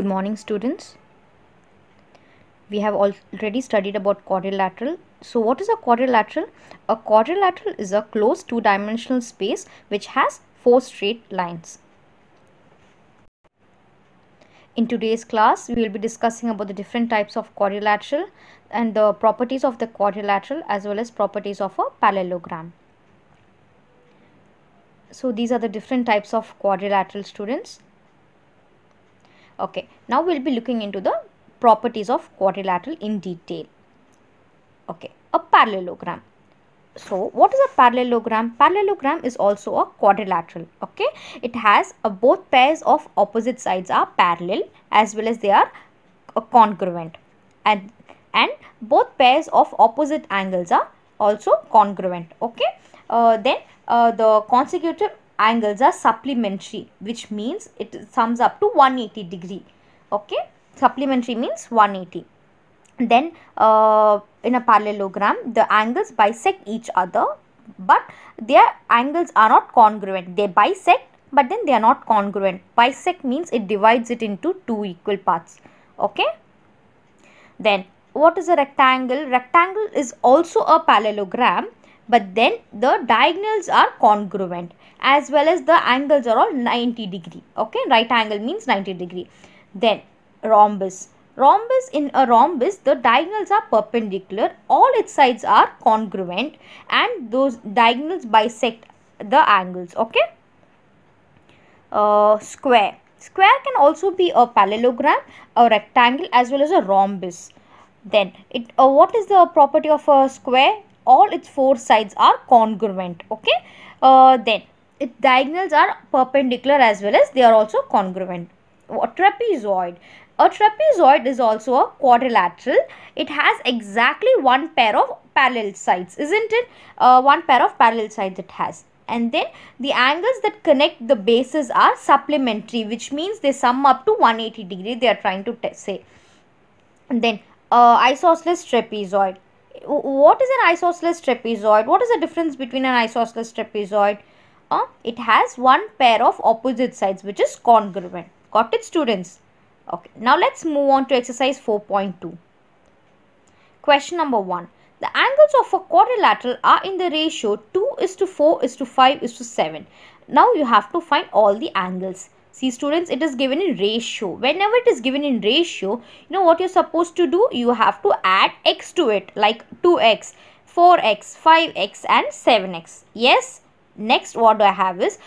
Good morning students. We have already studied about quadrilateral. So what is a quadrilateral? A quadrilateral is a closed two-dimensional space which has four straight lines. In today's class, we will be discussing about the different types of quadrilateral and the properties of the quadrilateral as well as properties of a parallelogram. So these are the different types of quadrilateral students. Okay, now we'll be looking into the properties of quadrilateral in detail. Okay, a parallelogram. So, what is a parallelogram? Parallelogram is also a quadrilateral. Okay, it has a both pairs of opposite sides are parallel as well as they are congruent, and and both pairs of opposite angles are also congruent. Okay, uh, then uh, the consecutive angles are supplementary which means it sums up to 180 degree. Okay? Supplementary means 180 then uh, in a parallelogram the angles bisect each other but their angles are not congruent. They bisect but then they are not congruent. Bisect means it divides it into two equal parts. Okay? Then what is a rectangle? Rectangle is also a parallelogram but then the diagonals are congruent as well as the angles are all 90 degree. Okay right angle means 90 degree. Then rhombus. Rhombus in a rhombus the diagonals are perpendicular. All its sides are congruent and those diagonals bisect the angles. Okay? Uh, square. Square can also be a parallelogram a rectangle as well as a rhombus. Then it uh, what is the property of a square all its four sides are congruent okay? Uh, then its diagonals are perpendicular as well as they are also congruent. A trapezoid. A trapezoid is also a quadrilateral. It has exactly one pair of parallel sides isn't it? Uh, one pair of parallel sides it has. And then the angles that connect the bases are supplementary which means they sum up to 180 degree they are trying to say. And then uh, isosceles trapezoid what is an isosceles trapezoid? What is the difference between an isosceles trapezoid? Uh, it has one pair of opposite sides which is congruent. Got it students? Okay. Now let's move on to exercise 4.2. Question number 1. The angles of a quadrilateral are in the ratio 2 is to 4 is to 5 is to 7. Now you have to find all the angles. See students, it is given in ratio. Whenever it is given in ratio, you know what you're supposed to do? You have to add x to it like 2x, 4x, 5x and 7x. Yes? Next what do I have is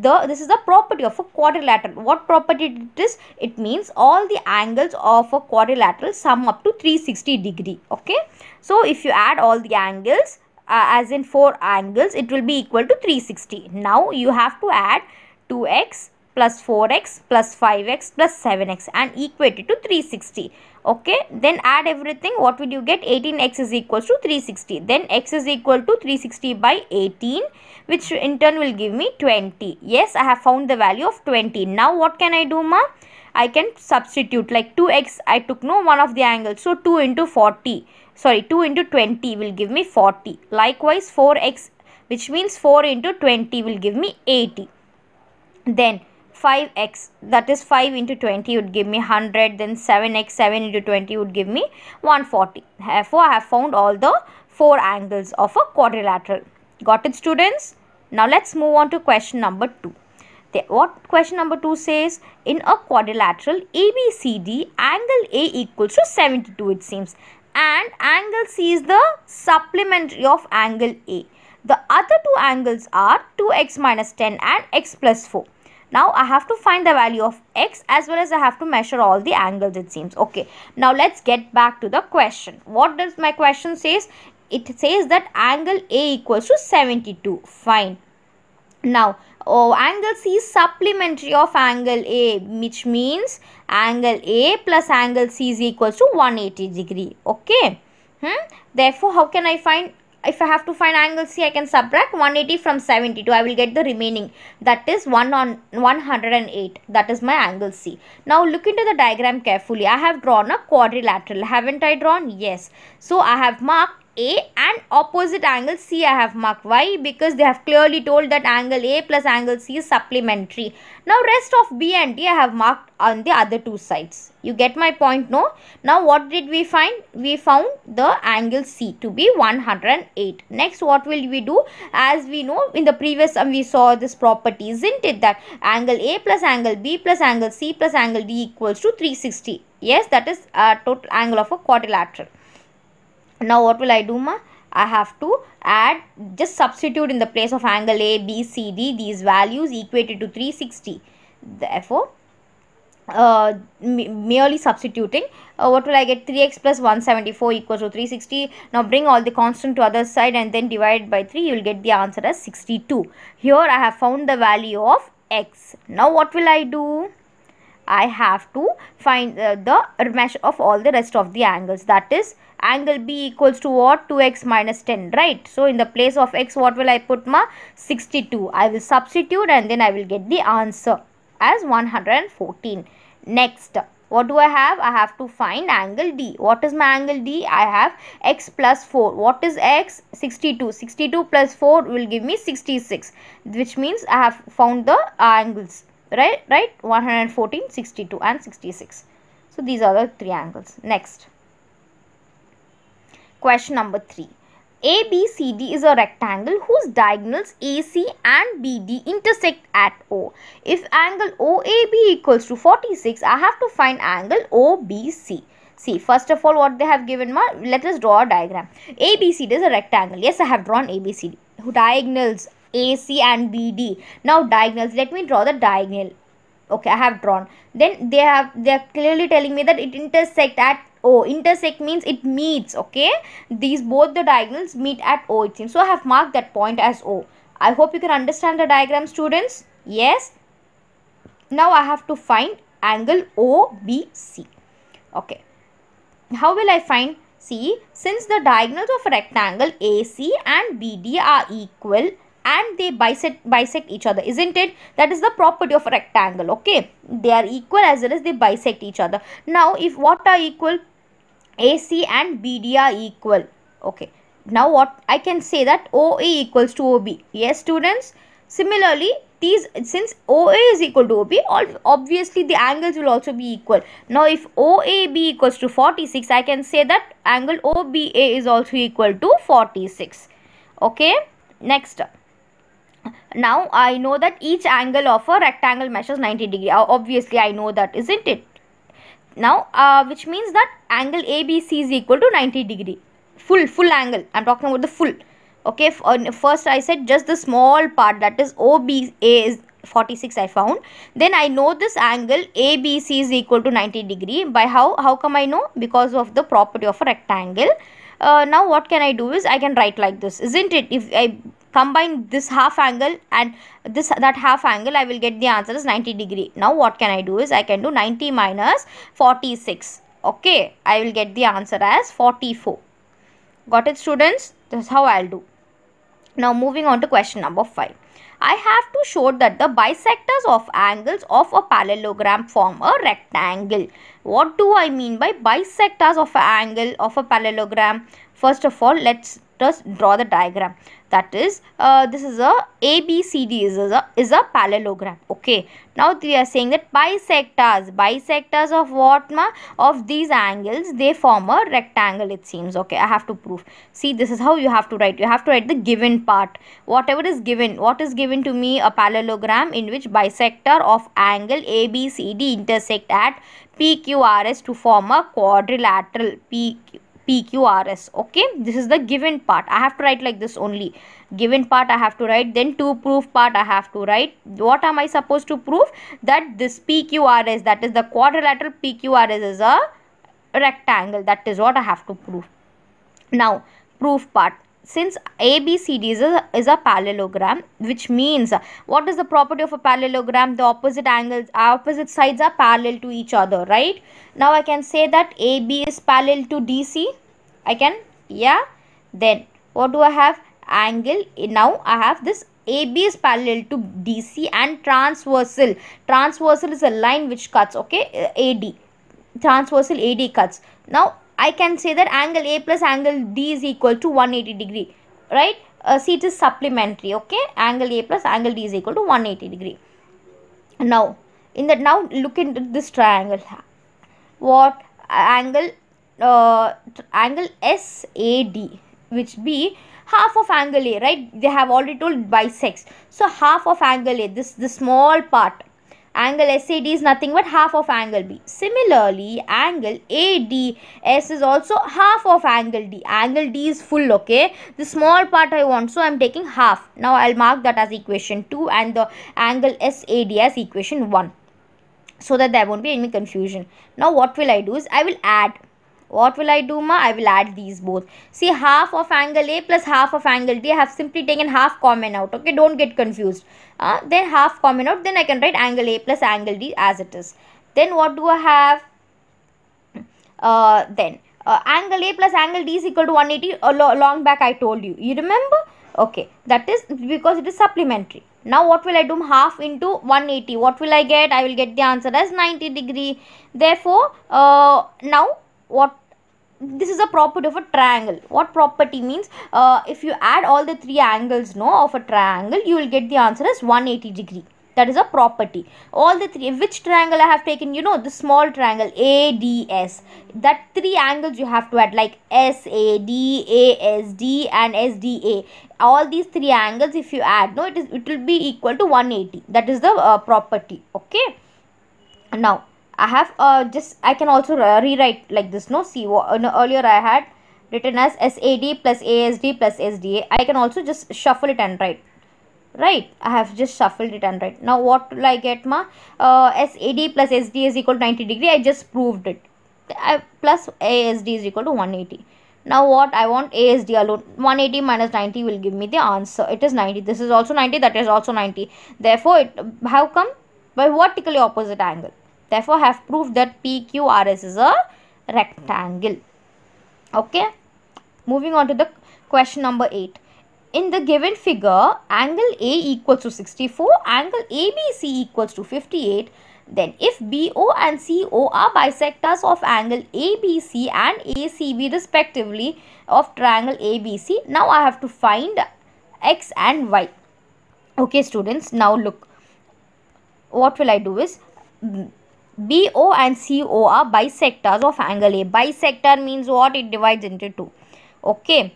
the this is the property of a quadrilateral. What property it is? It means all the angles of a quadrilateral sum up to 360 degree. Okay. So if you add all the angles uh, as in 4 angles it will be equal to 360. Now you have to add 2x plus 4x plus 5x plus 7x and equate it to 360 okay? Then add everything. What will you get? 18x is equals to 360 then x is equal to 360 by 18 which in turn will give me 20 yes i have found the value of 20 now what can i do ma? I can substitute like 2x i took no one of the angles so 2 into 40 sorry 2 into 20 will give me 40 likewise 4x which means 4 into 20 will give me 80 then 5x that is 5 into 20 would give me 100 then 7x 7 into 20 would give me 140 therefore I have found all the four angles of a quadrilateral. Got it students? Now let's move on to question number 2 the, what question number 2 says in a quadrilateral ABCD angle A equals to 72 it seems. And angle C is the supplementary of angle A. The other two angles are 2x minus 10 and x plus 4 now I have to find the value of x as well as I have to measure all the angles it seems. Okay. Now let's get back to the question. What does my question says? It says that angle A equals to 72. Fine. Now oh, angle C is supplementary of angle A which means angle A plus angle C is equals to 180 degree. Okay. Hmm? Therefore, how can I find if I have to find angle C, I can subtract 180 from 72. I will get the remaining. That is 1 on 108. That is my angle C. Now look into the diagram carefully. I have drawn a quadrilateral. Haven't I drawn? Yes. So I have marked A and opposite angle C I have marked. Why? Because they have clearly told that angle A plus angle C is supplementary. Now rest of B and D I have marked on the other two sides. You get my point no? Now what did we find? We found the angle C to be 108. Next what will we do? As we know in the previous sum we saw this property isn't it that angle A plus angle B plus angle C plus angle D equals to 360. Yes that is a total angle of a quadrilateral now what will I do ma? I have to add just substitute in the place of angle A, B, C, D these values equated to 360 therefore uh, merely substituting uh, what will I get? 3x plus 174 equals to 360 now bring all the constant to other side and then divide by 3 you will get the answer as 62 here I have found the value of x. Now what will I do I have to find uh, the measure of all the rest of the angles that is angle B equals to what? 2x minus 10, right? So, in the place of x, what will I put ma? 62. I will substitute and then I will get the answer as 114. Next, what do I have? I have to find angle D. What is my angle D? I have x plus 4. What is x? 62. 62 plus 4 will give me 66, which means I have found the angles, right? Right? 114, 62 and 66. So, these are the three angles. Next. Question number 3. ABCD is a rectangle whose diagonals AC and BD intersect at O. If angle OAB equals to 46, I have to find angle OBC. See, first of all, what they have given, let us draw a diagram. ABCD is a rectangle. Yes, I have drawn ABCD. Who diagonals AC and BD. Now, diagonals, let me draw the diagonal. Okay, I have drawn. Then they have, they are clearly telling me that it intersect at O. Intersect means it meets, okay? These both the diagonals meet at O it seems. So I have marked that point as O. I hope you can understand the diagram students. Yes. Now I have to find angle OBC. Okay. How will I find? See, since the diagonals of a rectangle AC and BD are equal and they bisect bisect each other isn't it that is the property of a rectangle okay they are equal as well as they bisect each other now if what are equal AC and BD are equal. Okay. Now what I can say that OA equals to OB. Yes students. Similarly, these since OA is equal to OB, obviously the angles will also be equal. Now if OAB equals to 46, I can say that angle OBA is also equal to 46. Okay. Next. Now I know that each angle of a rectangle measures 90 degree. Obviously I know that isn't it? now uh, which means that angle ABC is equal to 90 degree. Full full angle. I'm talking about the full. Okay first I said just the small part that is OBA is 46 I found. Then I know this angle ABC is equal to 90 degree. By how how come I know? Because of the property of a rectangle. Uh, now what can I do is I can write like this isn't it? If I combine this half angle and this that half angle I will get the answer is 90 degree. Now what can I do is I can do 90 minus 46. Okay, I will get the answer as 44. Got it students? This is how I'll do. Now moving on to question number 5. I have to show that the bisectors of angles of a parallelogram form a rectangle. What do I mean by bisectors of an angle of a parallelogram? First of all, let's just draw the diagram. That is uh, this is a abcd is a is a parallelogram. Okay. Now we are saying that bisectors bisectors of what ma? Of these angles they form a rectangle it seems. Okay i have to prove. See this is how you have to write. You have to write the given part. Whatever is given what is given to me a parallelogram in which bisector of angle abcd intersect at pqrs to form a quadrilateral pq PQRS. Okay, this is the given part. I have to write like this only. Given part I have to write. Then to prove part I have to write. What am I supposed to prove? That this PQRS, that is the quadrilateral PQRS is a rectangle. That is what I have to prove. Now, proof part since ABCD is a, is a parallelogram, which means what is the property of a parallelogram? The opposite angles, opposite sides are parallel to each other, right? Now I can say that AB is parallel to DC. I can, yeah. Then what do I have? Angle. Eh, now I have this AB is parallel to DC and transversal. Transversal is a line which cuts, okay? AD. Transversal AD cuts. Now I can say that angle A plus angle D is equal to 180 degree, right? Uh, see it is supplementary, okay? Angle A plus angle D is equal to 180 degree. Now, in that now look into this triangle. What angle? Uh, angle SAD, which be half of angle A, right? They have already told bisects. So half of angle A, this the small part Angle SAD is nothing but half of angle B. Similarly, angle ADS is also half of angle D. Angle D is full, okay? The small part I want, so I'm taking half. Now, I'll mark that as equation 2 and the angle SAD as equation 1. So that there won't be any confusion. Now, what will I do is I will add what will I do ma? I will add these both. See half of angle A plus half of angle D. I have simply taken half common out. Okay, don't get confused. Uh, then half common out. Then I can write angle A plus angle D as it is. Then what do I have? Uh, then uh, angle A plus angle D is equal to 180. Uh, long back I told you. You remember? Okay, that is because it is supplementary. Now what will I do? Half into 180. What will I get? I will get the answer as 90 degree. Therefore, uh, now what this is a property of a triangle. What property means uh, if you add all the three angles no of a triangle you will get the answer as 180 degree. That is a property. All the three which triangle i have taken? You know the small triangle ads that three angles you have to add like sad asd and sda all these three angles if you add no it is it will be equal to 180 that is the uh, property. Okay? Now I have uh, just I can also rewrite like this no? See uh, earlier I had written as SAD plus ASD plus SDA I can also just shuffle it and write. Right? I have just shuffled it and write. Now what will I get ma? Uh, SAD plus SD is equal to 90 degree. I just proved it. I, plus ASD is equal to 180 now what I want ASD alone. 180 minus 90 will give me the answer. It is 90 this is also 90 that is also 90 therefore it how come? By vertically opposite angle Therefore, have proved that PQRS is a rectangle. Okay. Moving on to the question number 8. In the given figure, angle A equals to 64, angle ABC equals to 58. Then if BO and CO are bisectors of angle ABC and ACB respectively of triangle ABC, now I have to find X and Y. Okay students, now look. What will I do is BO and CO are bisectors of angle A. Bisector means what? It divides into two. Okay.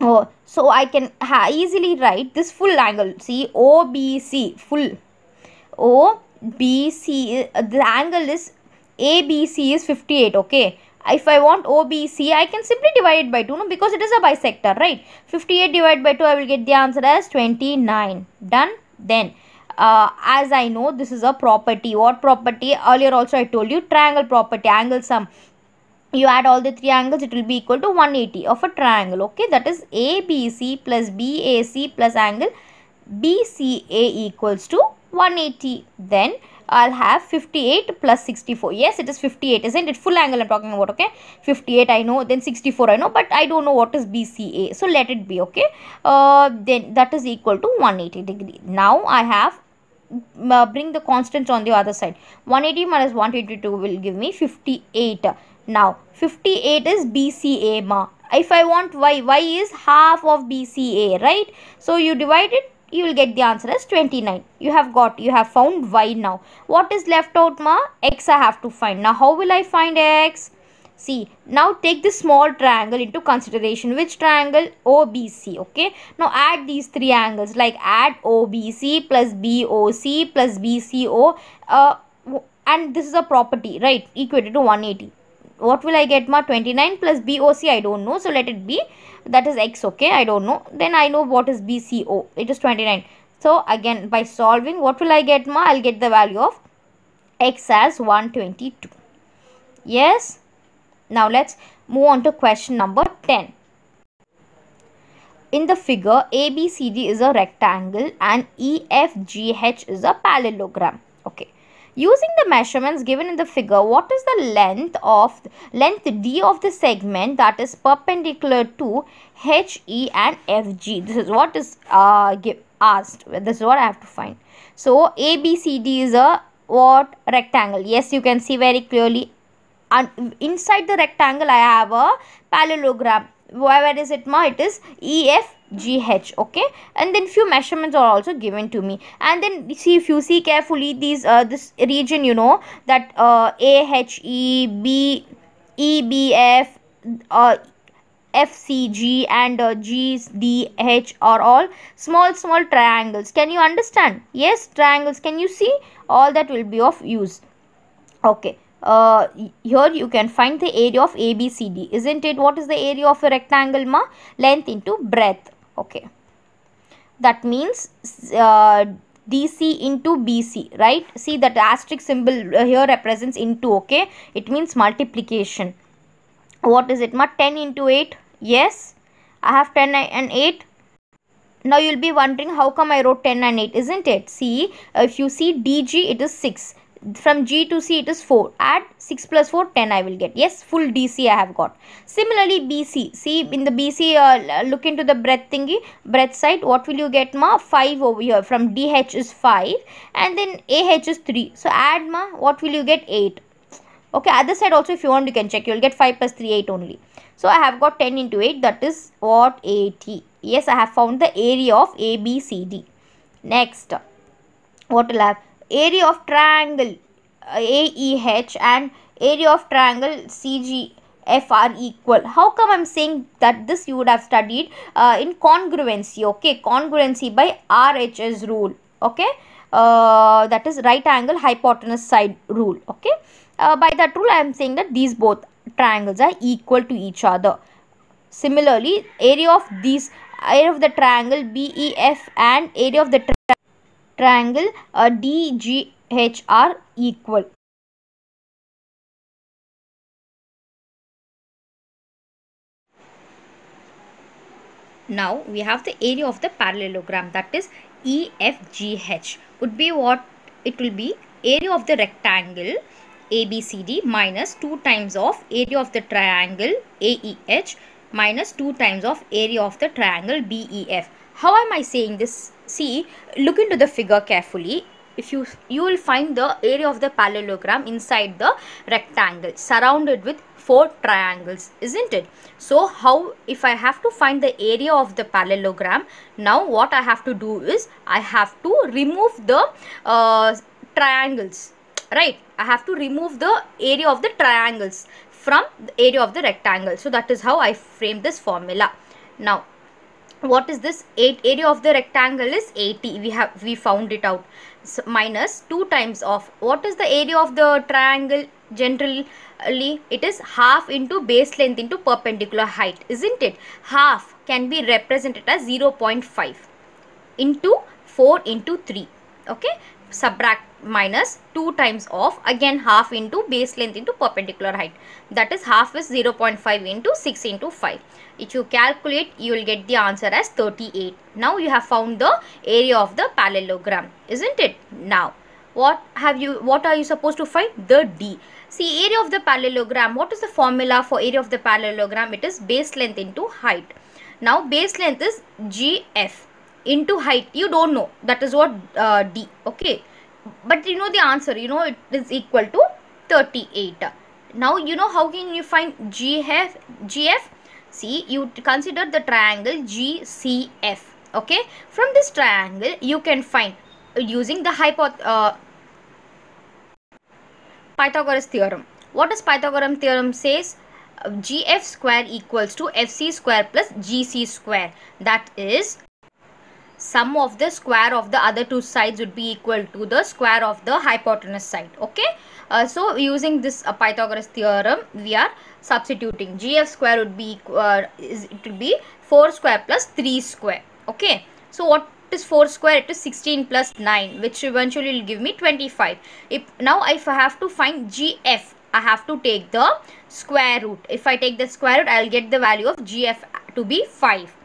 Oh, so I can easily write this full angle. See, OBC, full. OBC, uh, the angle is ABC is 58. Okay. If I want OBC, I can simply divide it by 2 no? because it is a bisector, right? 58 divided by 2, I will get the answer as 29. Done? Then uh, as I know this is a property. What property? Earlier also I told you triangle property angle sum. You add all the three angles it will be equal to 180 of a triangle okay? That is ABC plus BAC plus angle. BCA equals to 180 then I'll have 58 plus 64 yes it is 58 isn't it? Full angle I'm talking about okay? 58 I know. Then 64 I know but I don't know what is BCA so let it be okay? Uh, then that is equal to 180 degree. Now I have uh, bring the constants on the other side. 180 minus 182 will give me 58 now 58 is bca ma. If i want y y is half of bca right? So you divide it you will get the answer as 29 you have got you have found y now. What is left out ma? X i have to find. Now how will i find x See, now take this small triangle into consideration. Which triangle? OBC, okay? Now add these three angles like add OBC plus BOC plus BCO uh, and this is a property, right? Equated to 180. What will I get ma? 29 plus BOC, I don't know. So let it be. That is X, okay? I don't know. Then I know what is BCO. It is 29. So again, by solving, what will I get ma? I'll get the value of X as 122. Yes? Now let's move on to question number 10. In the figure, ABCD is a rectangle and EFGH is a parallelogram. Okay. Using the measurements given in the figure, what is the length of length D of the segment that is perpendicular to HE and FG? This is what is uh, asked. This is what I have to find. So ABCD is a what rectangle? Yes, you can see very clearly and inside the rectangle I have a parallelogram where is it ma it is EFGH okay and then few measurements are also given to me and then see if you see carefully these uh, this region you know that uh, AHE EBF uh, FCG and uh, GDH are all small small triangles. Can you understand? Yes, triangles. Can you see? All that will be of use. Okay. Uh, here you can find the area of ABCD. Isn't it? What is the area of a rectangle ma? Length into breadth. Okay. That means uh, DC into BC, right? See that asterisk symbol here represents into, okay? It means multiplication what is it ma 10 into 8 yes i have 10 and 8 now you'll be wondering how come i wrote 10 and 8 isn't it see if you see dg it is 6 from g to c it is 4 add 6 plus 4 10 i will get. Yes full dc i have got. Similarly bc see in the bc uh, look into the breadth thingy breadth side what will you get ma? 5 over here. From dh is 5 and then ah is 3 so add ma what will you get? 8 okay other side also if you want you can check. You will get 5 plus 3 8 only. So i have got 10 into 8 that is what 80 yes i have found the area of abcd next. What will I have area of triangle aeh and area of triangle cgf are equal. How come i'm saying that this you would have studied uh, in congruency? Okay congruency by rhs rule. Okay uh, that is right angle hypotenuse side rule. Okay uh, by that rule I am saying that these both triangles are equal to each other. Similarly, area of these area of the triangle BEF and area of the triangle uh, DGH are equal. Now we have the area of the parallelogram that is EFGH would be what it will be area of the rectangle ABCD minus 2 times of area of the triangle AEH minus 2 times of area of the triangle BEF. How am I saying this? See, look into the figure carefully. If you you will find the area of the parallelogram inside the rectangle surrounded with four triangles isn't it so how if i have to find the area of the parallelogram now what i have to do is i have to remove the uh, triangles right I have to remove the area of the triangles from the area of the rectangle so that is how I frame this formula now what is this? 8 area of the rectangle is 80 we have we found it out. So minus 2 times of what is the area of the triangle? Generally it is half into base length into perpendicular height isn't it? Half can be represented as 0.5 into 4 into 3 okay subtract minus 2 times of again half into base length into perpendicular height. That is half is 0.5 into 6 into 5 if you calculate you will get the answer as 38 now you have found the area of the parallelogram isn't it? Now what have you what are you supposed to find? The d. See area of the parallelogram what is the formula for area of the parallelogram? It is base length into height. Now base length is gf into height you don't know. That is what uh, d okay? But you know the answer you know it is equal to 38 now you know how can you find gf gf see you consider the triangle gcf okay? From this triangle you can find using the hypoth uh, pythagoras theorem. What does pythagoras theorem says? Uh, gf square equals to fc square plus gc square. That is sum of the square of the other two sides would be equal to the square of the hypotenuse side okay? Uh, so using this uh, pythagoras theorem we are substituting. Gf square would be uh, is, it will be 4 square plus 3 square okay? So what is 4 square? It is 16 plus 9 which eventually will give me 25 if now if i have to find gf i have to take the square root. If i take the square root i'll get the value of gf to be 5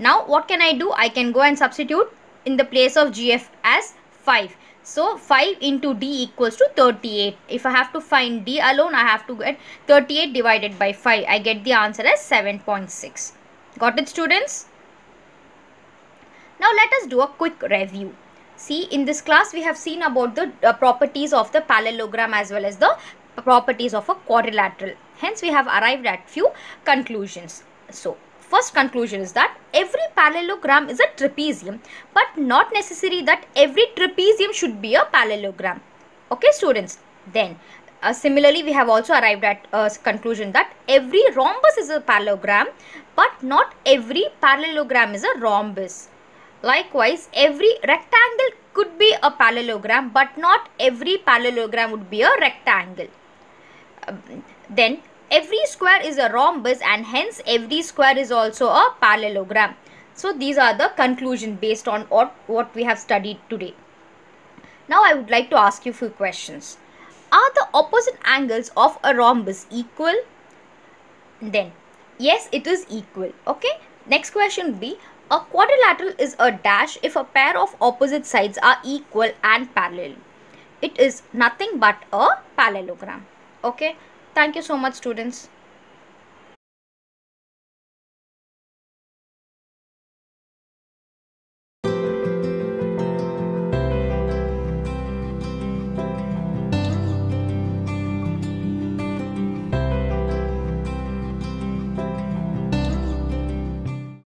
now what can I do? I can go and substitute in the place of GF as 5. So 5 into D equals to 38. If I have to find D alone, I have to get 38 divided by 5. I get the answer as 7.6. Got it students? Now let us do a quick review. See in this class we have seen about the uh, properties of the parallelogram as well as the properties of a quadrilateral. Hence, we have arrived at few conclusions. So, first conclusion is that every parallelogram is a trapezium, but not necessary that every trapezium should be a parallelogram. Okay, students. Then, uh, similarly, we have also arrived at a conclusion that every rhombus is a parallelogram, but not every parallelogram is a rhombus. Likewise, every rectangle could be a parallelogram, but not every parallelogram would be a rectangle. Um, then, every square is a rhombus and hence every square is also a parallelogram. So, these are the conclusion based on what, what we have studied today. Now, I would like to ask you a few questions. Are the opposite angles of a rhombus equal? Then, yes, it is equal. Okay. Next question be, a quadrilateral is a dash if a pair of opposite sides are equal and parallel. It is nothing but a parallelogram. Okay. Thank you so much students.